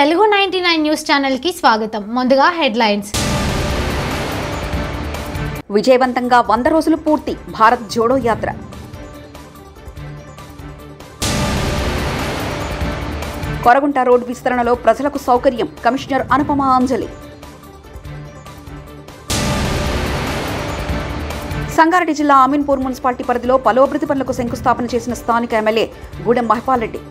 Telugu ninety nine news ఛానల్కి స్వాగతం. ముందుగా హెడ్లైన్స్. విజయవంతంగా వంద రోజులు పూర్తి భారత్ జోడో యాత్ర. కొరగుంట రోడ్ విస్తరణలో ప్రజలకు సౌకర్యం కమిషనర్ అనుపమ అంజలి. సంగారెడ్డి జిల్లా అమీన్పూర్ మున్సిపాలిటీ పరిధిలో పలు అభివృద్ధి పనులకు శంకుస్థాపన చేసిన స్థానిక ఎమ్మెల్యే గూడెం మహిపాల్ రెడ్డి.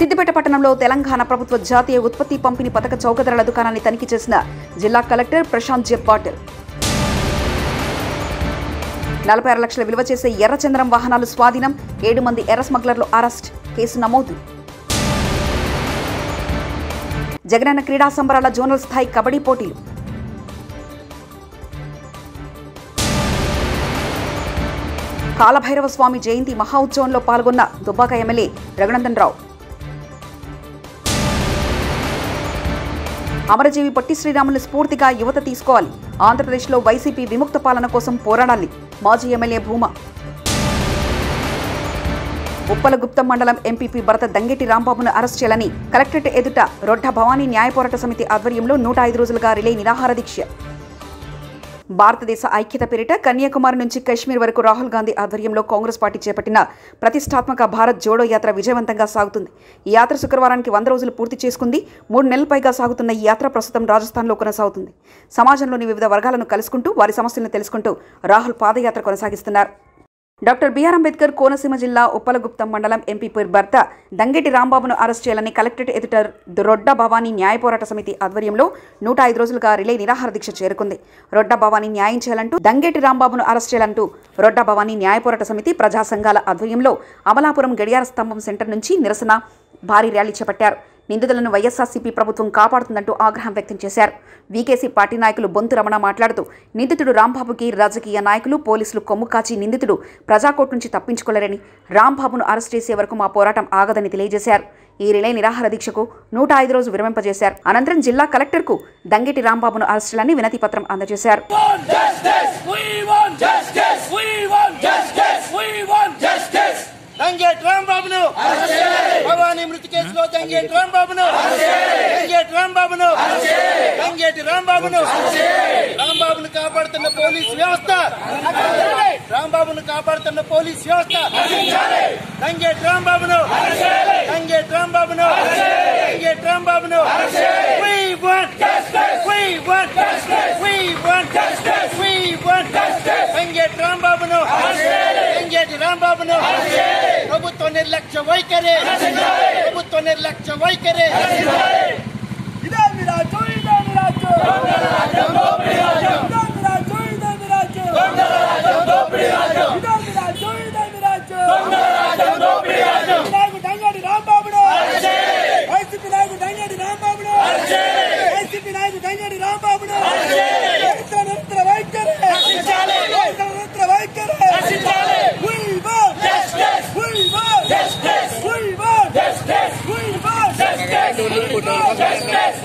సిద్దిపేట పట్టణంలో తెలంగాణ ప్రభుత్వ జాతీయ ఉత్పత్తి పంపిణీ పథక చౌకధరల దుకాణాన్ని తనిఖీ చేసిన జిల్లా కలెక్టర్ ప్రశాంత్ జె పాటిల్. నలభై ఆరు లక్షల విలువ చేసే ఎర్రచంద్రం వాహనాలు స్వాధీనం ఏడు మంది ఎర్ర స్మగ్లర్లు అరెస్ట్ కేసు నమోదు. జగనన్న క్రీడా సంబరాల జోనల్ స్థాయి కబడ్డీ పోటీలు. కాలభైరవ స్వామి జయంతి మహా ఉత్సవంలో పాల్గొన్న దుబ్బాక ఎమ్మెల్యే రఘునందన్ రావు. అమరజీవి పొట్టి శ్రీరాములు స్ఫూర్తిగా యువత తీసుకోవాలి. ఆంధ్రప్రదేశ్లో వైసీపీ విముక్త పాలన కోసం పోరాడాలి. మాజీ ఎమ్మెల్యే భూమా. ఉప్పలగుప్తం మండలం ఎంపీపీ భరత దంగెటి రాంబాబును అరెస్ట్ చేయాలని కలెక్టరేట్ ఎదుట రొడ్డ భవానీ న్యాయ పోరాట సమితి ఆధ్వర్యంలో నూట ఐదు రోజులుగా రిలే నిరాహార దీక్ష. భారతదేశ ఐక్యత పేరిట కన్యాకుమారి నుంచి కశ్మీర్ వరకు రాహుల్ గాంధీ ఆధ్వర్యంలో కాంగ్రెస్ పార్టీ చేపట్టిన ప్రతిష్టాత్మక భారత్ జోడో యాత్ర విజయవంతంగా సాగుతుంది. ఈ యాత్ర శుక్రవారానికి వంద రోజులు పూర్తి చేసుకుంది. మూడు నెలల పైగా సాగుతున్న ఈ యాత్ర ప్రస్తుతం రాజస్థాన్లో కొనసాగుతుంది. సమాజంలోని వివిధ వర్గాలను కలుసుకుంటూ వారి సమస్యలను తెలుసుకుంటూ రాహుల్ పాదయాత్ర కొనసాగిస్తున్నారు. డాక్టర్ బిఆర్ అంబేద్కర్ కోనసీమ జిల్లా ఉప్పలగుప్తం మండలం ఎంపీ భర్త దంగేటి రాంబాబును అరెస్ట్ చేయాలని కలెక్టరేట్ ఎదుట రొడ్డ భవానీ న్యాయ పోరాట సమితి ఆధ్వర్యంలో నూట ఐదు రోజులుగా రిలే నిరాహార దీక్ష చేరుకుంది. రొడ్డ భవానీ న్యాయం చేయాలంటూ దంగేటి రాంబాబును అరెస్ట్ చేయాలంటూ రొడ్డ భవానీ న్యాయ పోరాట సమితి ప్రజా సంఘాల ఆధ్వర్యంలో అమలాపురం గడియార స్తంభం సెంటర్ నుంచి నిరసన భారీ ర్యాలీ చేపట్టారు. నిందితులను వైఎస్ఆర్సీపీ ప్రభుత్వం కాపాడుతుందంటూ ఆగ్రహం వ్యక్తం చేశారు. వీకేసీ పార్టీ నాయకులు బొంతు రమణ మాట్లాడుతూ నిందితుడు రాంబాబుకి రాజకీయ నాయకులు పోలీసులు కొమ్ము కాచి నిందితుడు ప్రజాకోర్టు నుంచి తప్పించుకోలేరని రాంబాబును అరెస్ట్ చేసే వరకు మా పోరాటం ఆగదని తెలియజేశారు. ఈ రిలే నిరాహార దీక్షకు నూట ఐదు రోజు విరమింపజేశారు. అనంతరం జిల్లా కలెక్టర్కు దంగెటి రాంబాబును అరెస్ట్ చేయాలని వినతి పత్రం అందజేశారు. Want justice. We want justice. We want justice. We want justice. దంగేట్ రాంబాబును Bhavani మృతి కేసులో దంగేటి రాంబాబును దంగేటి రాంబాబును దంగేటి రాంబాబును రాంబాబును కాపాడుతున్న పోలీస్ వ్యవస్థ రాంబాబును కాపాడుతున్న పోలీస్ వ్యవస్థ Dangeti రాంబాబును Dangeti రాంబాబును Dangeti రాంబాబును We want justice. We want justice. We want justice. We want justice. Dangeti రాంబాబును Dangeti రాంబాబును ప్రభుత్వ నిర్లక్ష్య వైఖరి. ప్రభుత్వ నిర్లక్ష్య వైఖరి. ఇదే మీ రాజ్యం ఇదే మీ రాజ్యం ఇదే మీ రాజ్యం ఇదే మీ రాజ్యం ఇదే మీ రాజ్యం ఇదే మీ రాజ్యం నాయకుడు దంగడి రాంబాబుడు వైసీపీ నాయకుడు దంగడి రాంబాబుడు వైసీపీ నాయకుడు దంగడి రాంబాబుడు నిరంతర నిరంతర వైఖరి నిరంతర నిరంతర వైఖరి We want justice. We want justice. We want justice. We want justice. We want justice.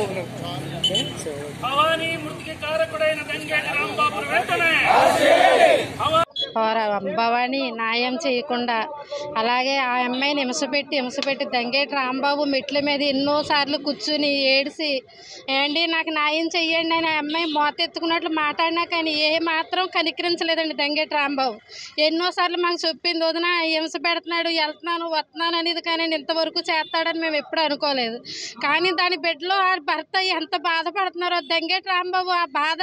Bhavani మృతికి కారకుడైన దంగేటి రాంబాబు వెంటనే పోరా భవాని న్యాయం చేయకుండా. అలాగే ఆ అమ్మాయిని హింసపెట్టి హింసపెట్టి దంగేటి రాంబాబు మెట్ల మీద ఎన్నోసార్లు కూర్చుని ఏడిసి ఏండి నాకు న్యాయం చెయ్యండి అని ఆ అమ్మాయి మోత ఎత్తుకున్నట్లు మాట్లాడినా కానీ ఏ మాత్రం కనికరించలేదండి దంగేటి రాంబాబు. ఎన్నోసార్లు మాకు చెప్పింది వదిన హింస పెడుతున్నాడు వెళ్తున్నాను వస్తున్నాను అనేది కానీ ఇంతవరకు చేస్తాడని మేము ఎప్పుడు అనుకోలేదు. కానీ దాని బిడ్డలో ఆ భర్త ఎంత బాధపడుతున్నారో దంగేటి రాంబాబు ఆ బాధ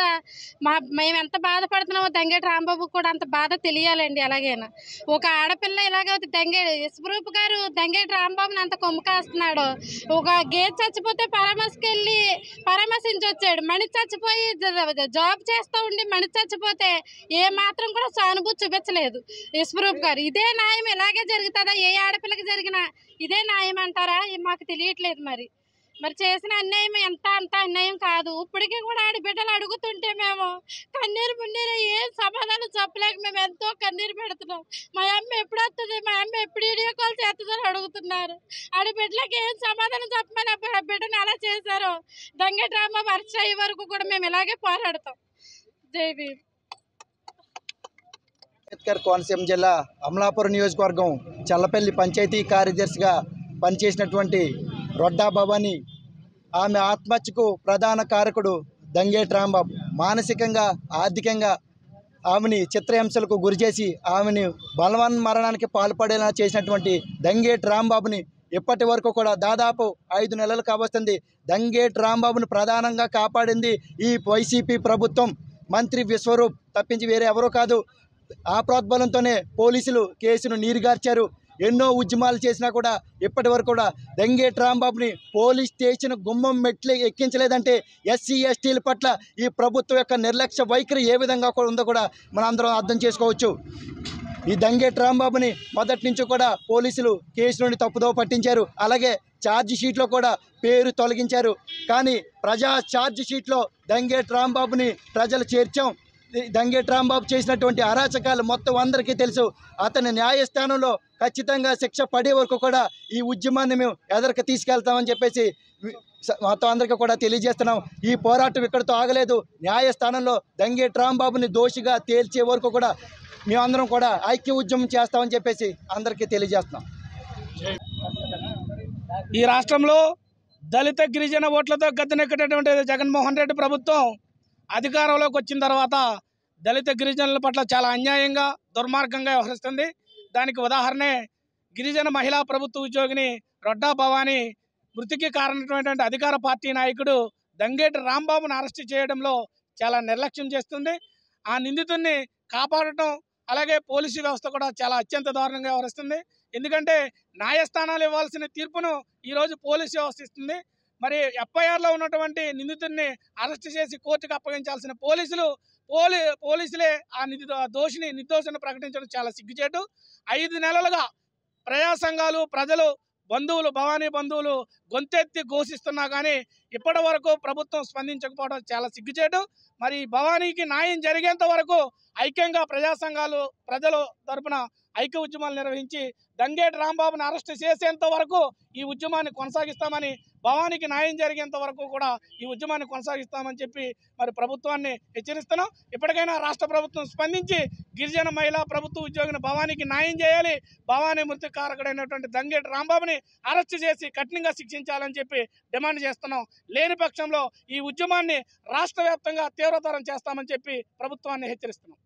మా మేము ఎంత బాధపడుతున్నామో దంగేటి రాంబాబు కూడా అంత బాధ తెలియాలండి. ఎలాగైనా ఒక ఆడపిల్ల ఇలాగ దంగేడు యశ్వరూప్ గారు దంగేడు రాంబాబుని అంత కొమ్ము కాస్తున్నాడు. ఒక గేట్ చచ్చిపోతే పరామర్శకెళ్ళి పరామర్శించి వచ్చాడు మనిషి చచ్చిపోయి జాబ్ చేస్తూ ఉండి మనిషి చచ్చిపోతే ఏ మాత్రం కూడా సానుభూతి చూపించలేదు యశ్వరూప్ గారు. ఇదే న్యాయం ఇలాగే జరుగుతుందా? ఏ ఆడపిల్లకి జరిగినా ఇదే న్యాయం అంటారా? మాకు తెలియట్లేదు మరి. మరి చేసిన అన్యాయం ఎంత అంత అన్యాయం కాదు. ఇప్పటికీ కూడా ఆడబిడ్డలు అడుగుతుంటే మేము కన్నీరు మున్నీరు ఏం సమాధానం చెప్పలేక మేము ఎంతో కన్నీరు పెడుతున్నాం. మా అమ్మ ఎప్పుడు వస్తుంది? మా అమ్మ ఎప్పుడు వీడియో కాల్ చేస్తుందని అడుగుతున్నారు. ఆడబిడ్డలకి ఏం సమాధానం చెప్పమని ఆ బిడ్డను అలా చేశారు? దంగ డ్రామా వర్ష అయ్యే వరకు కూడా మేము ఇలాగే పోరాడతాం. దేవి అంబేద్కర్ కోనసీమ జిల్లా అమలాపురం నియోజకవర్గం చల్లపల్లి పంచాయతీ కార్యదర్శిగా పనిచేసినటువంటి రొడ్డా భవాని. ఆమె ఆత్మహత్యకు ప్రధాన కారకుడు దంగేటి రాంబాబు. మానసికంగా ఆర్థికంగా ఆమెని చిత్రహింసలకు గురిచేసి ఆమెని బలవన్ మరణానికి పాల్పడేలా చేసినటువంటి దంగేటి రాంబాబుని ఇప్పటి వరకు కూడా దాదాపు ఐదు నెలలు కావస్తుంది. దంగేటి రాంబాబుని ప్రధానంగా కాపాడింది ఈ వైసీపీ ప్రభుత్వం. మంత్రి విశ్వరూప్ తప్పించి వేరే ఎవరూ కాదు. ఆ ప్రోద్బలంతోనే పోలీసులు కేసును నీరుగార్చారు. ఎన్నో ఉద్యమాలు చేసినా కూడా ఇప్పటి వరకు కూడా దంగేటి రాంబాబుని పోలీస్ స్టేషన్ గుమ్మం మెట్లు ఎక్కించలేదంటే ఎస్సీ ఎస్టీల పట్ల ఈ ప్రభుత్వం యొక్క నిర్లక్ష్య వైఖరి ఏ విధంగా కూడా ఉందో కూడా మనం అందరం అర్థం చేసుకోవచ్చు. ఈ దంగేటి రాంబాబుని మొదటి నుంచి కూడా పోలీసులు కేసు నుండి తప్పుదో పట్టించారు. అలాగే ఛార్జ్ షీట్లో కూడా పేరు తొలగించారు. కానీ ప్రజా ఛార్జ్ షీట్లో దంగేటి రాంబాబుని ప్రజలు చేర్చాం. ఈ రాంబాబు చేసినటువంటి అరాచకాలు మొత్తం అందరికీ తెలుసు. అతని న్యాయస్థానంలో ఖచ్చితంగా శిక్ష పడే వరకు కూడా ఈ ఉద్యమాన్ని మేము ఎదరికి తీసుకెళ్తామని చెప్పేసి మొత్తం అందరికీ కూడా తెలియజేస్తున్నాం. ఈ పోరాటం ఇక్కడితో ఆగలేదు. న్యాయస్థానంలో దంగేటి రాంబాబుని దోషిగా తేల్చే వరకు కూడా మేమందరం కూడా ఐక్య ఉద్యమం చేస్తామని చెప్పేసి అందరికీ తెలియజేస్తున్నాం. ఈ రాష్ట్రంలో దళిత గిరిజన ఓట్లతో గద్దెనెక్కేటటువంటి జగన్మోహన్ రెడ్డి ప్రభుత్వం అధికారంలోకి వచ్చిన తర్వాత దళిత గిరిజనుల పట్ల చాలా అన్యాయంగా దుర్మార్గంగా వ్యవహరిస్తుంది. దానికి ఉదాహరణే గిరిజన మహిళా ప్రభుత్వ ఉద్యోగిని రొడ్డా భవాని మృతికి కారణమైనటువంటి అధికార పార్టీ నాయకుడు దంగేటి రాంబాబును అరెస్ట్ చేయడంలో చాలా నిర్లక్ష్యం చేస్తుంది. ఆ నిందితుడిని కాపాడటం అలాగే పోలీసు వ్యవస్థ కూడా చాలా అత్యంత దారుణంగా వ్యవహరిస్తుంది. ఎందుకంటే న్యాయస్థానాలు ఇవ్వాల్సిన తీర్పును ఈరోజు పోలీసు వ్యవస్థ ఇస్తుంది. మరి ఎఫ్ఐఆర్లో ఉన్నటువంటి నిందితుడిని అరెస్ట్ చేసి కోర్టుకు అప్పగించాల్సిన పోలీసులు పోలీ పోలీసులే ఆ నిధి దోషిని నిర్దోషిని ప్రకటించడం చాలా సిగ్గుచేటు. ఐదు నెలలుగా ప్రజా సంఘాలు ప్రజలు బంధువులు భవానీ బంధువులు గొంతెత్తి ఘోషిస్తున్నా కానీ ఇప్పటి వరకు ప్రభుత్వం స్పందించకపోవడం చాలా సిగ్గుచేటు. మరి భవానీకి న్యాయం జరిగేంత వరకు ఐక్యంగా ప్రజా సంఘాలు ప్రజలు తరపున ఐక్య ఉద్యమాలు నిర్వహించి దంగేటి రాంబాబుని అరెస్ట్ చేసేంత వరకు ఈ ఉద్యమాన్ని కొనసాగిస్తామని భవానికి న్యాయం జరిగేంత వరకు కూడా ఈ ఉద్యమాన్ని కొనసాగిస్తామని చెప్పి మరి ప్రభుత్వాన్ని హెచ్చరిస్తున్నాం. ఇప్పటికైనా రాష్ట్ర ప్రభుత్వం స్పందించి గిరిజన మహిళా ప్రభుత్వ ఉద్యోగిని భవానికి న్యాయం చేయాలి. భవానీ మృతి కారకుడైనటువంటి దంగేటి రాంబాబుని అరెస్ట్ చేసి కఠినంగా శిక్షించాలని చెప్పి డిమాండ్ చేస్తున్నాం. లేని పక్షంలో ఈ ఉద్యమాన్ని రాష్ట్ర వ్యాప్తంగా తీవ్రతరం చేస్తామని చెప్పి ప్రభుత్వాన్ని హెచ్చరిస్తున్నాం.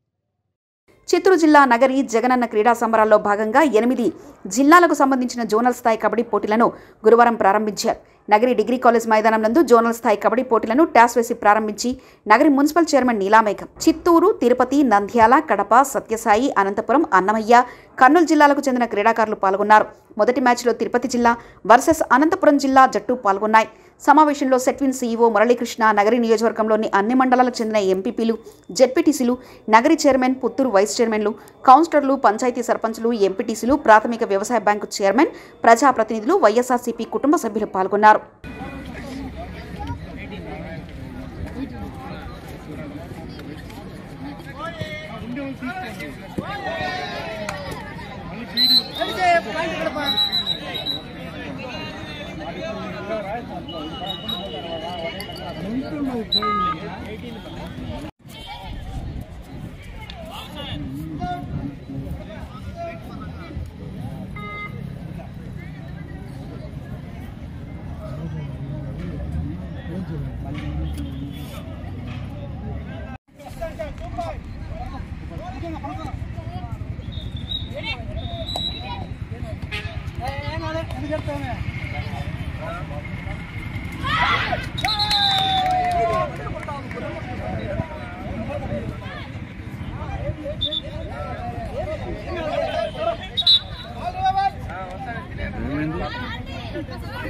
చిత్తూరు జిల్లా నగరి జగనన్న క్రీడా సంబరాల్లో భాగంగా ఎనిమిది జిల్లాలకు సంబంధించిన జోనల్ స్థాయి కబడ్డీ పోటీలను గురువారం ప్రారంభించారు. నగరి డిగ్రీ కాలేజ్ మైదానం నందు జోనల్ స్థాయి కబడ్డీ పోటీలను టాస్ వేసి ప్రారంభించి నగరి మున్సిపల్ చైర్మన్ నీలామేఘం చిత్తూరు తిరుపతి నంద్యాల కడప సత్యసాయి అనంతపురం అన్నమయ్య కర్నూలు జిల్లాలకు చెందిన క్రీడాకారులు పాల్గొన్నారు. మొదటి మ్యాచ్లో తిరుపతి జిల్లా వర్సెస్ అనంతపురం జిల్లా జట్టు పాల్గొన్నాయి. సమావేశంలో సెట్విన్ సీఈఓ మురళీకృష్ణ నగరి నియోజకవర్గంలోని అన్ని మండలాలకు చెందిన ఎంపీపీలు జెడ్పీటీసీలు నగరి చైర్మన్ పుత్తూరు వైస్ చైర్మన్లు కౌన్సిలర్లు పంచాయతీ సర్పంచులు ఎంపీటీసీలు ప్రాథమిక వ్యవసాయ బ్యాంకు చైర్మన్ ప్రజాప్రతినిధులు వైఎస్ఆర్సీపీ కుటుంబ సభ్యులు పాల్గొన్నారు. ఎయిటీన్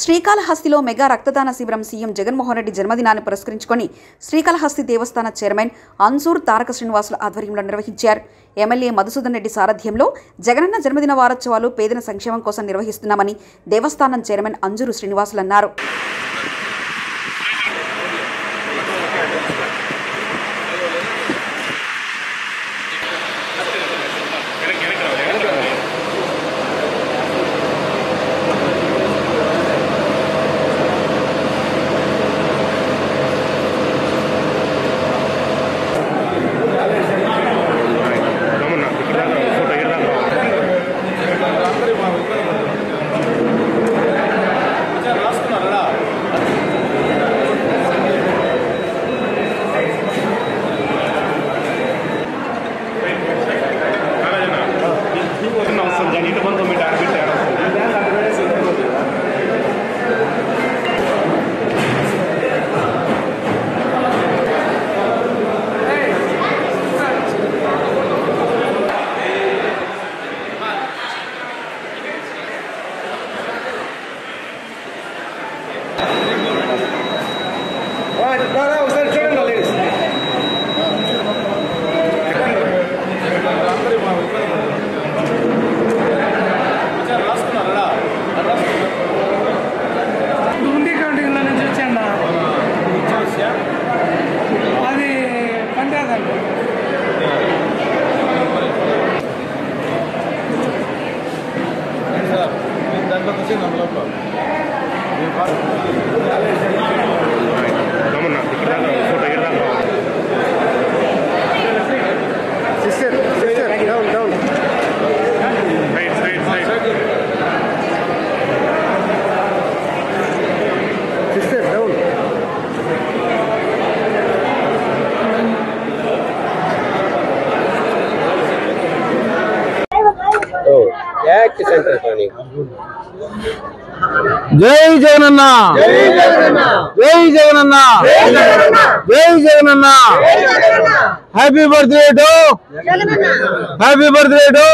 శ్రీకాళహస్తిలో మెగా రక్తదాన శిబిరం సీఎం జగన్మోహన్ రెడ్డి జన్మదినాన్ని పురస్కరించుకొని శ్రీకాళహస్తి దేవస్థాన చైర్మన్ అన్సూర్ తారక శ్రీనివాసుల ఆధ్వర్యంలో నిర్వహించారు. ఎమ్మెల్యే మధుసూదన్ రెడ్డి సారథ్యంలో జగనన్న జన్మదిన వారోత్సవాలు పేదల సంక్షేమం కోసం నిర్వహిస్తున్నామని దేవస్థానం చైర్మన్ అంజూరు శ్రీనివాసులు అన్నారు. ఒకసారి చూడండి లేడీస్ ఉండి కంటిలో నుంచి వచ్చాను అది పంచాదండి దాంట్లో వచ్చి నమ్మలో happy birthday to happy birthday to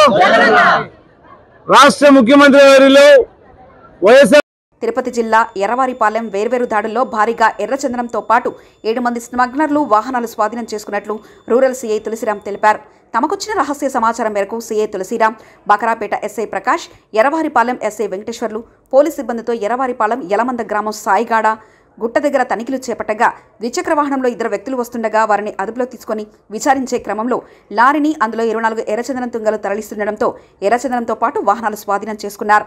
రాష్ట్ర ముఖ్యమంత్రి వర్యులు వైఎస్ఆర్ తిరుపతి జిల్లా ఎర్రవారిపాలెం వేర్వేరు దాడుల్లో భారీగా ఎర్రచందనంతో పాటు ఏడు మంది స్మగ్లర్లు వాహనాలు స్వాధీనం చేసుకున్నట్లు రూరల్ సీఐ తులసిరాం తెలిపారు. తమకొచ్చిన రహస్య సమాచారం మేరకు CI Tulasiram Bakarapeta SI Prakash Erravaripalem SI Venkateswarlu police సిబ్బందితో ఎర్రవారిపాలెం యలమంద గ్రామం సాయిగాడ గుట్ట దగ్గర తనిఖీలు చేపట్టగా ద్విచక్ర వాహనంలో ఇద్దరు వ్యక్తులు వస్తుండగా వారిని అదుపులో తీసుకొని విచారించే క్రమంలో లారీని అందులో ఇరవై నాలుగు ఎర్రచందనం తుంగలు తరలిస్తుండటంతో ఎర్రచందనంతో పాటు వాహనాలు స్వాధీనం చేసుకున్నారు.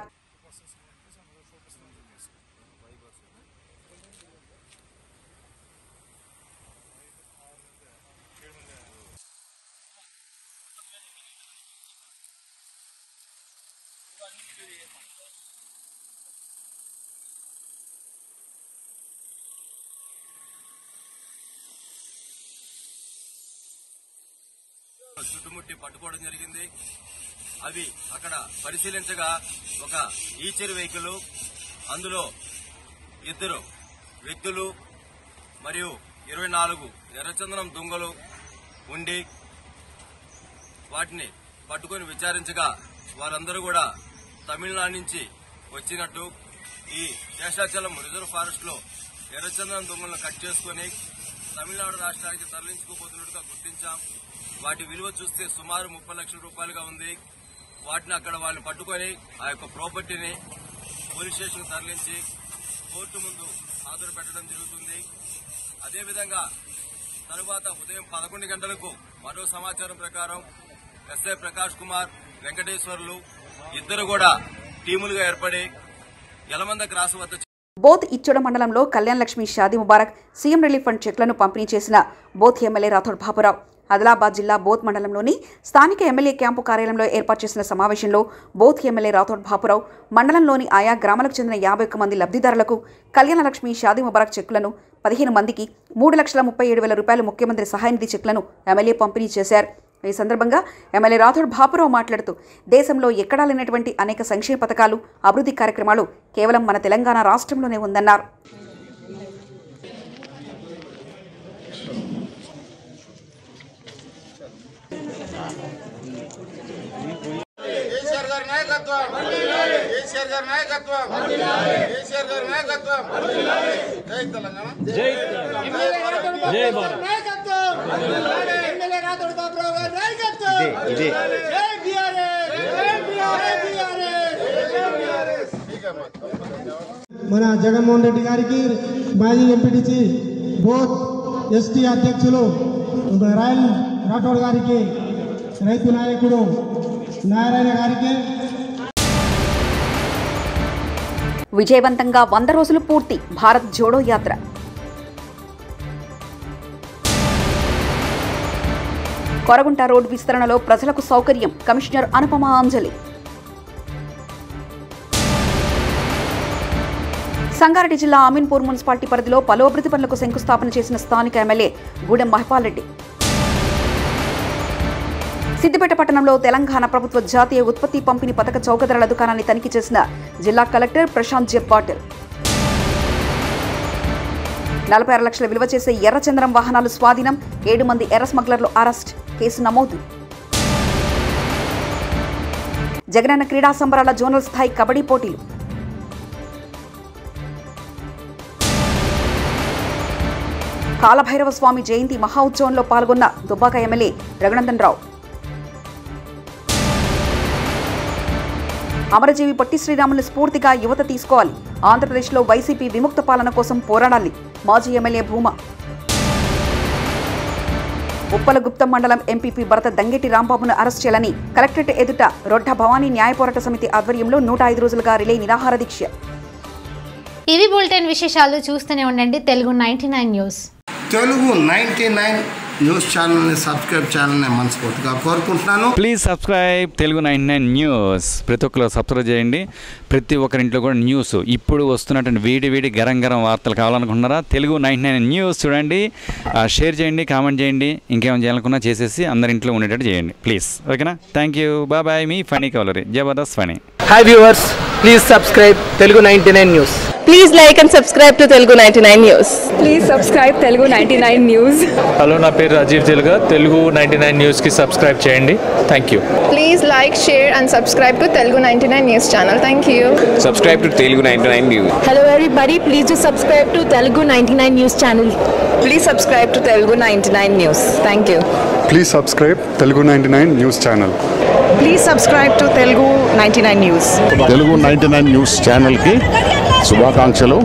పట్టుకోవడం జరిగింది. అవి అక్కడ పరిశీలించగా ఒక ఈచర్ వెహికల్ అందులో ఇద్దరు వ్యక్తులు మరియు ఇరవై నాలుగు ఎర్రచందనం దొంగలు ఉండి వాటిని పట్టుకొని విచారించగా వారందరూ కూడా తమిళనాడు నుంచి వచ్చినట్టు ఈ శేషాచలం రిజర్వ్ ఫారెస్ట్లో ఎర్రచందనం దుంగలను కట్ చేసుకుని తమిళనాడు రాష్ట్రానికి తరలించుకోబోతున్నట్టుగా గుర్తించాం. వాటి విలువ చూస్తే సుమారు ముప్పై లక్షల రూపాయలుగా ఉంది. వాటిని అక్కడ వాళ్ళని పట్టుకొని ఆ యొక్క ప్రాపర్టీని పోలీస్ స్టేషన్ తరలించి కోర్టు ముందు హాజరు పెట్టడం జరుగుతుంది. అదేవిధంగా తరువాత ఉదయం పదకొండు గంటలకు మరో సమాచారం ప్రకారం ఎస్ఐ ప్రకాష్ కుమార్ వెంకటేశ్వర్లు ఇద్దరు కూడా టీములుగా ఏర్పడి యలమంద క్రాస్ వద్ద బోత్ ఇచ్చోడ మండలంలో Kalyan Lakshmi Shaadi Mubarak CM relief fund చెక్లను పంపిణీ చేసిన బోత్ ఎమ్మెల్యే రాథోడ్ బాబురావు. ఆదిలాబాద్ జిల్లా బోత్ మండలంలోని స్థానిక ఎమ్మెల్యే క్యాంపు కార్యాలయంలో ఏర్పాటు చేసిన సమావేశంలో బోత్ ఎమ్మెల్యే రాథోడ్ బాపురావు మండలంలోని ఆయా గ్రామాలకు చెందిన యాభై ఒక్క మంది లబ్ధిదారులకు కళ్యాణ లక్ష్మి షాదీ ముబారక్ చెక్కులను పదిహేను మందికి మూడు లక్షల ముప్పై ఏడు వేల రూపాయల ముఖ్యమంత్రి సహాయ నిధి ఎమ్మెల్యే పంపిణీ చేశారు. ఈ సందర్భంగా ఎమ్మెల్యే రాథోడ్ బాపురావు మాట్లాడుతూ దేశంలో ఎక్కడా లేనటువంటి అనేక సంక్షేమ పథకాలు అభివృద్ధి కార్యక్రమాలు కేవలం మన తెలంగాణ రాష్ట్రంలోనే ఉందన్నారు. గారి నాయకత్వం కేసీఆర్ గారి నాయకత్వం జై తెలంగాణ ఎమ్మెల్యే రాథోడ్ బాబురావు గారి నాయకత్వం జై బీఆర్ఎస్ జై బీఆర్ఎస్ జై బీఆర్ఎస్ మన జగన్మోహన్ రెడ్డి గారికి మాజీ ఎంపీటీసీ బోత్ ఎస్టీ అధ్యక్షులు రాయల్ రాఠోడ్ గారికి రైతు నాయకుడు నారాయణ గారికి విజయవంతంగా వంద రోజులు పూర్తి భారత్ జోడో యాత్ర. కొరగుంట రోడ్ విస్తరణలో ప్రజలకు సౌకర్యం కమిషనర్ అనుపమ అంజలి. సంగారెడ్డి జిల్లా అమీన్పూర్ మున్సిపాలిటీ పరిధిలో పలు అభివృద్ధి పనులకు శంకుస్థాపన చేసిన స్థానిక ఎమ్మెల్యే గూడెం మహిపాల్ రెడ్డి. సిద్దిపేట పట్టణంలో తెలంగాణ ప్రభుత్వ జాతీయ ఉత్పత్తి పంపిణీ పథక చౌక ధరల దుకాణాన్ని తనిఖీ చేసిన జిల్లా కలెక్టర్ ప్రశాంత్ జెబ్ పాటిల్. నలభై ఆరు లక్షల విలువ చేసే ఎర్రచంద్రం వాహనాలు స్వాధీనం ఏడు మంది ఎర్ర స్మగ్లర్లు అరెస్ట్ కేసు నమోదు. జగనన్న క్రీడా సంబరాల జోనల్ స్థాయి కబడ్డీ పోటీలు. కాలభైరవ స్వామి జయంతి మహా ఉత్సవంలో పాల్గొన్న దుబ్బాక ఎమ్మెల్యే రఘునందన్ రావు. అమరజీవి పొట్టి శ్రీరాములు స్ఫూర్తిగా యువత తీసుకోవాలి. ఆంధ్రప్రదేశ్లో వైసీపీ విముక్త పాలన కోసం పోరాడాలి. మాజీ ఎమ్మెల్యే భూమా. ఉప్పలగుప్తం మండలం ఎంపీపీ భరత దంగెటి రాంబాబును అరెస్ట్ చేయాలని కలెక్టరేట్ ఎదుట రొడ్డ భవానీ న్యాయ పోరాట సమితి ఆధ్వర్యంలో నూట ఐదు రోజులుగా రిలే నిరాహార దీక్ష. ఇవి బులెటిన్ విశేషాలు చూస్తూనే ఉండండి. Telugu ninety nine news. Telugu ninety nine news ఛానల్ని సబ్స్క్రైబ్ చేయాలని మనస్ఫూర్తిగా కోరుకుంటున్నాను. Please subscribe Telugu nine nine news ప్రతి ఒక్కరు సబ్స్క్రైబ్ చేయండి. ప్రతి ఒక్కరింట్లో కూడా న్యూస్ ఇప్పుడు వస్తున్నటువంటి వేడి వేడి గరం గరం వార్తలు కావాలనుకుంటున్నారా? తెలుగు నైన్ నైన్ న్యూస్ చూడండి. షేర్ చేయండి కామెంట్ చేయండి. ఇంకేమైనా చేయాలనుకున్నా చేసేసి అందరి ఇంట్లో ఉండేటట్టు చేయండి. ప్లీజ్ ఓకేనా? థ్యాంక్ యూ బాయ్ బాయ్ మీ funny కవలరీ Jabardasth funny. Hi viewers please subscribe Telugu ninety nine news please like and subscribe to Telugu ninety nine news please subscribe Telugu ninety nine news hello నా పేరు రాజీవ్ తెలుగా Telugu ninety nine న్యూస్కి subscribe చేయండి thank you please like share and subscribe to Telugu ninety nine news channel thank you subscribe to Telugu 99 News. Hello everybody please to subscribe to Telugu ninety nine news channel please subscribe to Telugu ninety nine news thank you please subscribe Telugu ninety nine news channel please subscribe to Telugu ninety nine news Telugu ninety nine news ఛానల్కి శుభాకాంక్షలు.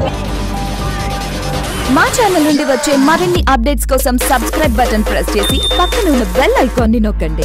మా channel నుండి వచ్చే మరిన్ని updates కోసం subscribe button press చేసి పక్కన ఉన్న బెల్ ఐకాన్ని నొక్కండి.